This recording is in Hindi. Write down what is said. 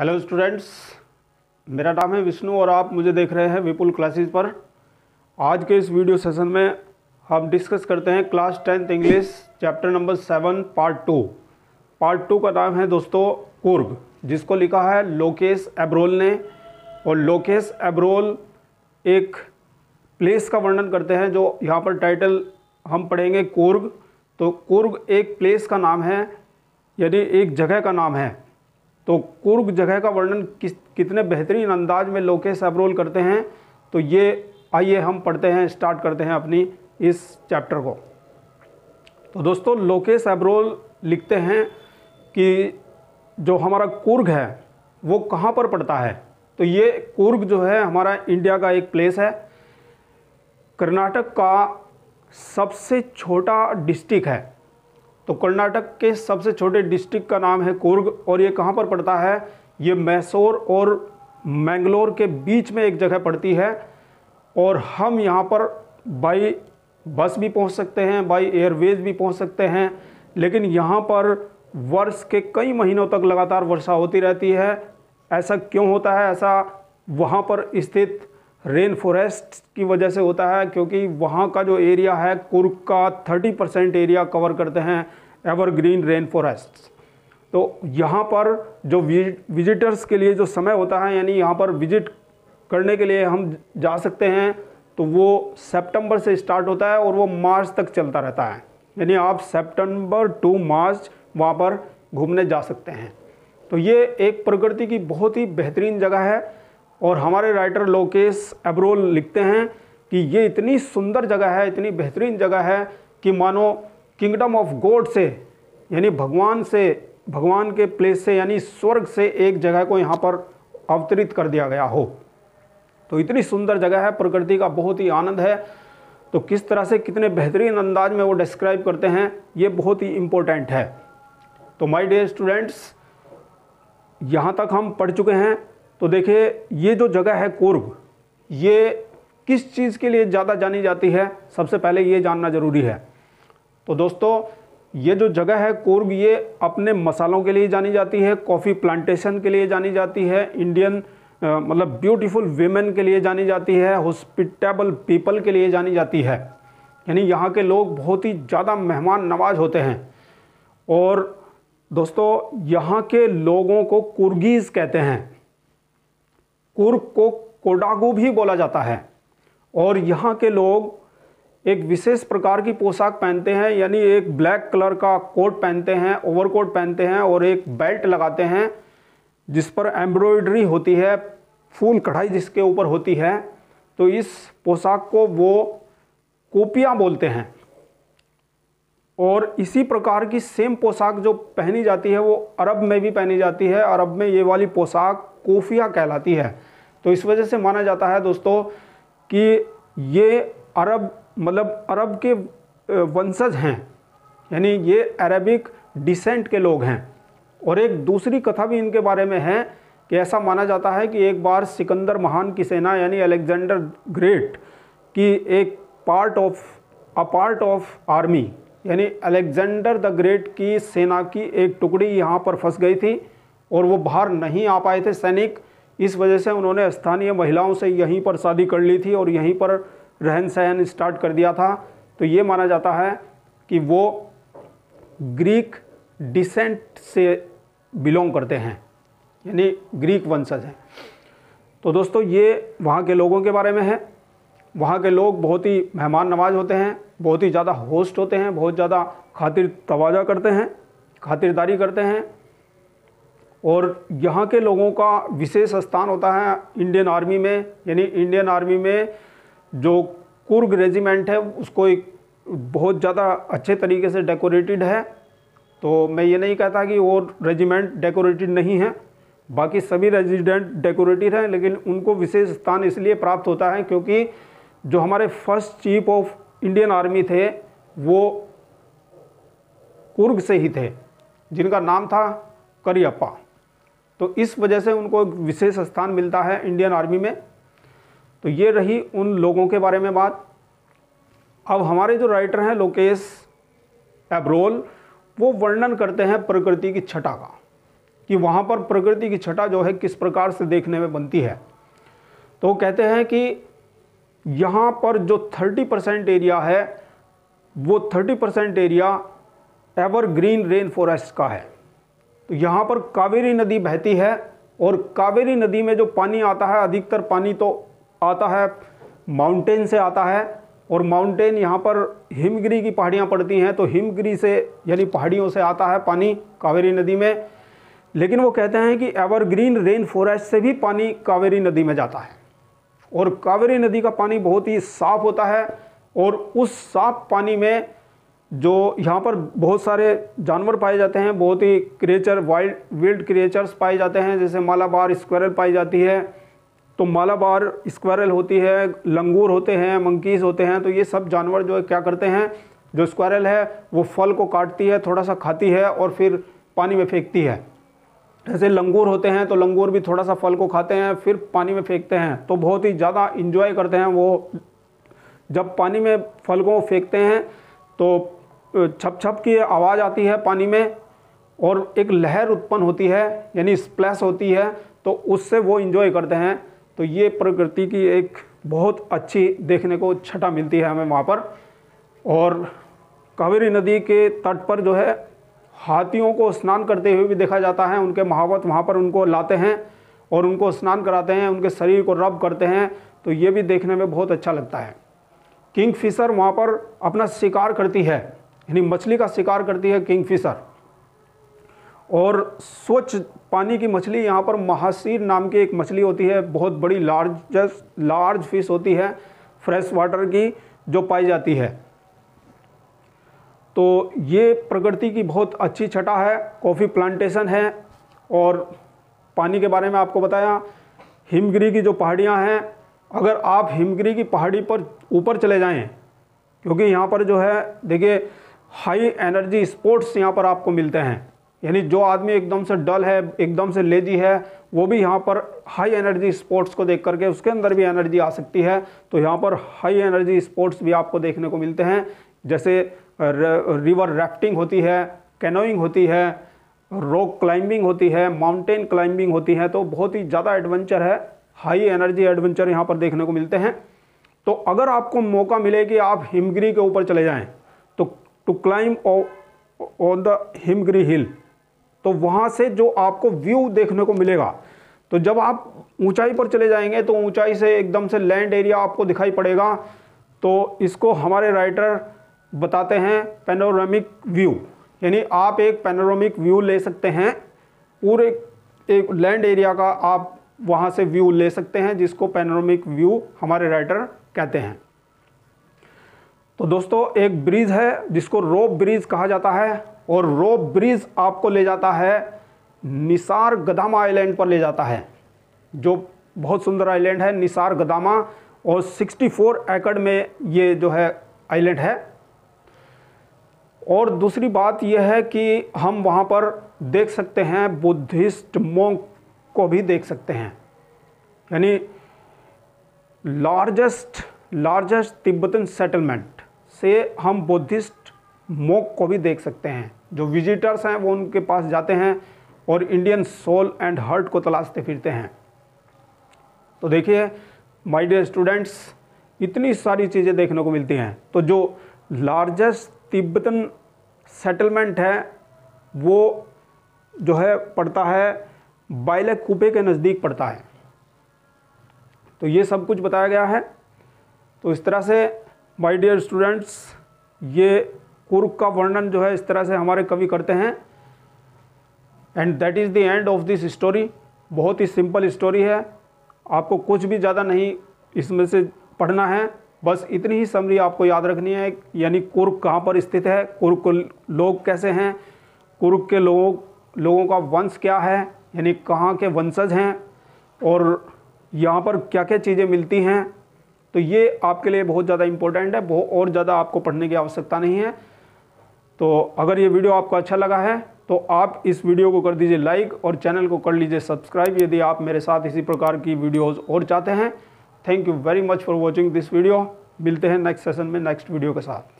हेलो स्टूडेंट्स मेरा नाम है विष्णु और आप मुझे देख रहे हैं विपुल क्लासेस पर। आज के इस वीडियो सेशन में हम डिस्कस करते हैं class tenth English chapter number seven part two part two का नाम है दोस्तों कुर्ग जिसको लिखा है लोकेश एब्रोल ने। और लोकेश एब्रोल एक प्लेस का वर्णन करते हैं जो यहाँ पर टाइटल हम पढ़ेंगे कुर्ग तो कुर्ग एक प्लेस का नाम है, यानी एक जगह का नाम है। तो कुर्ग जगह का वर्णन किस, कितने बेहतरीन अंदाज में लोकेश एब्रोल करते हैं तो ये आइए हम पढ़ते हैं, स्टार्ट करते हैं अपनी इस चैप्टर को। तो दोस्तों, लोकेश एब्रोल लिखते हैं कि जो हमारा कुर्ग है, वो कहाँ पर पड़ता है? तो ये कुर्ग जो है, हमारा इंडिया का एक प्लेस है। कर्नाटक का सबसे छोटा डिस्ट्रिक्ट है। तो कर्नाटक के सबसे छोटे डिस्ट्रिक्ट का नाम है कुर्ग, और ये कहाँ पर पड़ता है? ये मैसोर और मैंगलोर के बीच में एक जगह पड़ती है, और हम यहाँ पर बाई बस भी पहुँच सकते हैं, बाई एयरवेज भी पहुँच सकते हैं, लेकिन यहाँ पर वर्ष के कई महीनों तक लगातार वर्षा होती रहती है। ऐसा क्यों होता है? ऐसा वहाँ पर स्थित रेन फॉरेस्ट की वजह से होता है, क्योंकि वहाँ का जो एरिया है कुर्ग का 30 परसेंट एरिया कवर करते हैं एवरग्रीन रेन फॉरेस्ट तो यहाँ पर जो विजिटर्स के लिए जो समय होता है, यानी यहाँ पर विज़िट करने के लिए हम जा सकते हैं तो वो सितंबर से स्टार्ट होता है और वो मार्च तक चलता रहता है। यानी आप सितंबर टू मार्च वहाँ पर घूमने जा सकते हैं। तो ये एक प्रकृति की बहुत ही बेहतरीन जगह है और हमारे राइटर लोकेश एब्रोल लिखते हैं कि ये इतनी सुंदर जगह है, इतनी बेहतरीन जगह है कि मानो किंगडम ऑफ़ गॉड से, यानी भगवान से, भगवान के प्लेस से, यानी स्वर्ग से एक जगह को यहाँ पर अवतरित कर दिया गया हो। तो इतनी सुंदर जगह है, प्रकृति का बहुत ही आनंद है। तो किस तरह से कितने बेहतरीन अंदाज में वो डिस्क्राइब करते हैं, ये बहुत ही इम्पोर्टेंट है। तो माय डियर स्टूडेंट्स यहाँ तक हम पढ़ चुके हैं। तो देखिए, ये जो जगह है कुर्ग ये किस चीज़ के लिए ज़्यादा जानी जाती है? सबसे पहले ये जानना ज़रूरी है। तो दोस्तों, ये जो जगह है कुर्ग ये अपने मसालों के लिए जानी जाती है, कॉफ़ी प्लांटेशन के लिए जानी जाती है, इंडियन मतलब ब्यूटीफुल वेमेन के लिए जानी जाती है, हॉस्पिटेबल पीपल के लिए जानी जाती है। यानी यहाँ के लोग बहुत ही ज़्यादा मेहमान नवाज़ होते हैं। और दोस्तों, यहाँ के लोगों को कुर्गीज कहते हैं। कुर्ग को कोडागू भी बोला जाता है। और यहाँ के लोग एक विशेष प्रकार की पोशाक पहनते हैं, यानी एक ब्लैक कलर का कोट पहनते हैं, ओवरकोट पहनते हैं और एक बेल्ट लगाते हैं, जिस पर एम्ब्रॉयडरी होती है, फूल कढ़ाई जिसके ऊपर होती है तो इस पोशाक को वो कोपियाँ बोलते हैं। और इसी प्रकार की सेम पोशाक जो पहनी जाती है, वो अरब में भी पहनी जाती है। अरब में ये वाली पोशाक कोफिया कहलाती है। तो इस वजह से माना जाता है दोस्तों कि ये अरब मतलब अरब के वंशज हैं। यानी ये अरबिक डिसेंट के लोग हैं। और एक दूसरी कथा भी इनके बारे में है कि ऐसा माना जाता है कि एक बार सिकंदर महान की सेना, यानी अलेक्जेंडर ग्रेट, की एक part of a part of army यानी अलेक्जेंडर द ग्रेट की सेना की एक टुकड़ी यहाँ पर फंस गई थी और वो बाहर नहीं आ पाए थे सैनिक। इस वजह से उन्होंने स्थानीय महिलाओं से यहीं पर शादी कर ली थी और यहीं पर रहन सहन स्टार्ट कर दिया था। तो ये माना जाता है कि वो ग्रीक डिसेंट से बिलोंग करते हैं, यानी ग्रीक वंशज हैं। तो दोस्तों, ये वहाँ के लोगों के बारे में है। वहाँ के लोग बहुत ही मेहमान नवाज़ होते हैं, बहुत ही ज़्यादा होस्ट होते हैं, बहुत ज़्यादा खातिर तोजा करते हैं, खातिरदारी करते हैं। और यहाँ के लोगों का विशेष स्थान होता है इंडियन आर्मी में, यानी इंडियन आर्मी में जो कुर्ग रेजिमेंट है, उसको एक बहुत ज़्यादा अच्छे तरीके से डेकोरेटेड है। तो मैं ये नहीं कहता कि वो रेजिमेंट डेकोरेटेड नहीं है, बाकी सभी रेजिडेंट डेकोरेटेड हैं, लेकिन उनको विशेष स्थान इसलिए प्राप्त होता है क्योंकि जो हमारे first chief of Indian army थे, वो कुर्ग से ही थे, जिनका नाम था करियप्पा। तो इस वजह से उनको एक विशेष स्थान मिलता है इंडियन आर्मी में। तो ये रही उन लोगों के बारे में बात। अब हमारे जो राइटर हैं, लोकेश एब्रोल वो वर्णन करते हैं प्रकृति की छटा का, कि वहाँ पर प्रकृति की छटा जो है किस प्रकार से देखने में बनती है। तो कहते हैं कि यहाँ पर जो 30 परसेंट एरिया है, वो 30 percent area evergreen rain forest का है। तो यहाँ पर कावेरी नदी बहती है और कावेरी नदी में जो पानी आता है, अधिकतर पानी तो आता है, माउंटेन से आता है और माउंटेन यहाँ पर हिमगिरी की पहाड़ियाँ पड़ती हैं तो हिमगिरी से यानी पहाड़ियों से आता है पानी कावेरी नदी में। लेकिन वो कहते हैं कि एवरग्रीन रेन फॉरेस्ट से भी पानी कावेरी नदी में जाता है। और कावेरी नदी का पानी बहुत ही साफ़ होता है और उस साफ़ पानी में जो यहाँ पर बहुत सारे जानवर पाए जाते हैं, बहुत ही क्रिएचर वाइल्ड विल्ड क्रिएचर्स पाए जाते हैं, जैसे मालाबार स्क्वायरल पाई जाती है। तो मालाबार स्क्वायरल होती है, लंगूर होते हैं मंकीज़ होते हैं तो ये सब जानवर जो है क्या करते हैं, जो स्क्वायरल है, वो फल को काटती है, थोड़ा सा खाती है और फिर पानी में फेंकती है। जैसे लंगूर होते हैं तो लंगूर भी थोड़ा सा फल को खाते हैं, फिर पानी में फेंकते हैं तो बहुत ही ज़्यादा इंजॉय करते हैं वो। जब पानी में फल को फेंकते हैं तो छप छप की आवाज़ आती है पानी में, और एक लहर उत्पन्न होती है, यानी स्प्लैश होती है तो उससे वो इंजॉय करते हैं। तो ये प्रकृति की एक बहुत अच्छी देखने को छटा मिलती है हमें वहाँ पर। और कावेरी नदी के तट पर जो है हाथियों को स्नान करते हुए भी देखा जाता है। उनके महावत वहाँ पर उनको लाते हैं और उनको स्नान कराते हैं, उनके शरीर को रब करते हैं। तो ये भी देखने में बहुत अच्छा लगता है। किंग फिशर वहाँ पर अपना शिकार करती है, यानी मछली का शिकार करती है किंग फिशर और स्वच्छ पानी की मछली, यहाँ पर महासीर नाम की एक मछली होती है। बहुत बड़ी लार्जेस्ट लार्ज फ़िश होती है फ्रेश वाटर की, जो पाई जाती है। तो ये प्रकृति की बहुत अच्छी छटा है, कॉफ़ी प्लांटेशन है, और पानी के बारे में आपको बताया, हिमगिरी की जो पहाड़ियाँ हैं, अगर आप हिमगिरी की पहाड़ी पर ऊपर चले जाएँ, क्योंकि यहाँ पर जो है, देखिए हाई एनर्जी स्पोर्ट्स यहाँ पर आपको मिलते हैं। यानी जो आदमी एकदम से डल है, एकदम से लेजी है, वो भी यहाँ पर हाई एनर्जी स्पोर्ट्स को देख करके उसके अंदर भी एनर्जी आ सकती है। तो यहाँ पर हाई एनर्जी स्पोर्ट्स भी आपको देखने को मिलते हैं। जैसे रिवर राफ्टिंग होती है कैनोइंग होती है रॉक क्लाइंबिंग होती है माउंटेन क्लाइंबिंग होती है तो बहुत ही ज़्यादा एडवेंचर है हाई एनर्जी एडवेंचर यहाँ पर देखने को मिलते हैं। तो अगर आपको मौका मिले कि आप हिमगिरी के ऊपर चले जाएँ तो to climb on the Himgiri hill तो वहाँ से जो आपको व्यू देखने को मिलेगा तो जब आप ऊंचाई पर चले जाएँगे तो ऊंचाई से एकदम से लैंड एरिया आपको दिखाई पड़ेगा तो इसको हमारे राइटर बताते हैं पेनोरामिक व्यू यानी आप एक पेनोरामिक व्यू ले सकते हैं पूरे एक लैंड एरिया का आप वहाँ से व्यू ले सकते हैं, जिसको पेनोरामिक व्यू हमारे राइटर कहते हैं। तो दोस्तों, एक ब्रिज है, जिसको रोप ब्रिज कहा जाता है, और रोप ब्रिज आपको ले जाता है निसार गदामा आइलैंड पर ले जाता है, जो बहुत सुंदर आइलैंड है, निसार गदामा, और 64 एकड़ में ये जो है आइलैंड है। और दूसरी बात यह है कि हम वहाँ पर देख सकते हैं, बुद्धिस्ट मोंक को भी देख सकते हैं। यानी लार्जेस्ट लार्जेस्ट तिब्बतन सेटलमेंट से हम बुद्धिस्ट मोक को भी देख सकते हैं। जो विजिटर्स हैं, वो उनके पास जाते हैं और इंडियन सोल एंड हार्ट को तलाशते फिरते हैं। तो देखिए माय डियर स्टूडेंट्स इतनी सारी चीज़ें देखने को मिलती हैं। तो जो लार्जेस्ट तिब्बतन सेटलमेंट है, वो जो है पड़ता है बाइले कूपे के नज़दीक पड़ता है। तो ये सब कुछ बताया गया है। तो इस तरह से माय डियर स्टूडेंट्स ये कुर्क का वर्णन जो है, इस तरह से हमारे कवि करते हैं। And that is the end of this story बहुत ही सिंपल स्टोरी है। आपको कुछ भी ज़्यादा नहीं इसमें से पढ़ना है। बस इतनी ही समरी आपको याद रखनी है, यानी कुर्क कहाँ पर स्थित है, कुर्क लोग कैसे हैं, कुर्क के लोगों लोगों का वंश क्या है, यानी कहाँ के वंशज हैं, और यहाँ पर क्या क्या चीज़ें मिलती हैं तो ये आपके लिए बहुत ज़्यादा इम्पोर्टेंट है, बहुत और ज़्यादा आपको पढ़ने की आवश्यकता नहीं है। तो अगर ये वीडियो आपको अच्छा लगा है तो आप इस वीडियो को कर दीजिए लाइक और चैनल को कर लीजिए सब्सक्राइब यदि आप मेरे साथ इसी प्रकार की वीडियोज़ और चाहते हैं thank you very much for watching this video मिलते हैं नेक्स्ट सेशन में नेक्स्ट वीडियो के साथ।